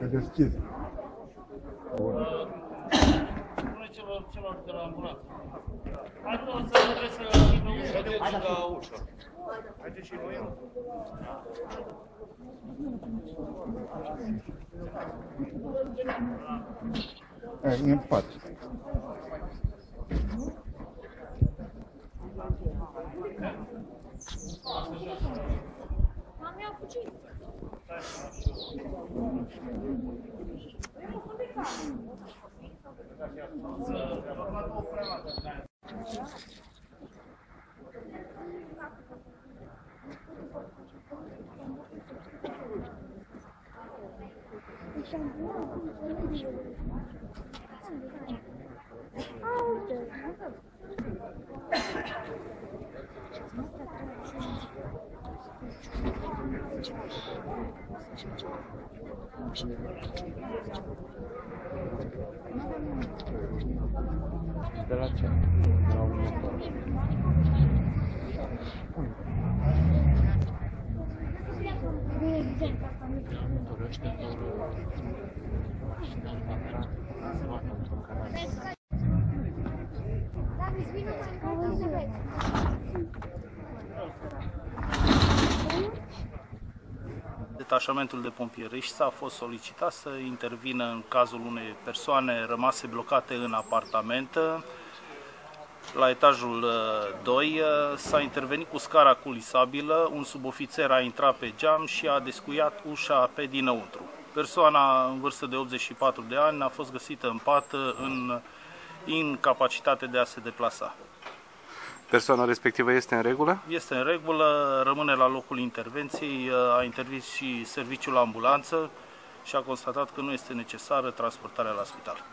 Это скид. Вот. Э, не пад. Thank you. Oh, Zdalacie? No, nie to. Tureczka, to... Szkoda, Detașamentul de pompieriști a fost solicitat să intervină în cazul unei persoane rămase blocate în apartament. La etajul 2 s-a intervenit cu scara culisabilă, un subofițer a intrat pe geam și a descuiat ușa pe dinăuntru. Persoana în vârstă de 84 de ani a fost găsită în pat în incapacitate de a se deplasa. Persoana respectivă este în regulă? Este în regulă, rămâne la locul intervenției, a intervins și serviciul ambulanță și a constatat că nu este necesară transportarea la spital.